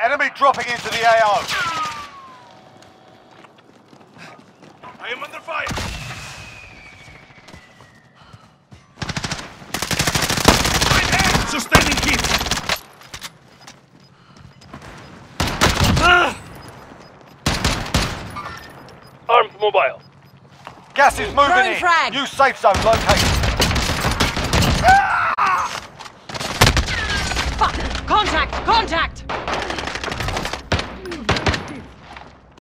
Enemy dropping into the AO. I am under fire. Sustaining hit. Ah! Armed mobile. Gas is moving Throwing in. frag. New safe zone located. Fuck! Contact! Contact!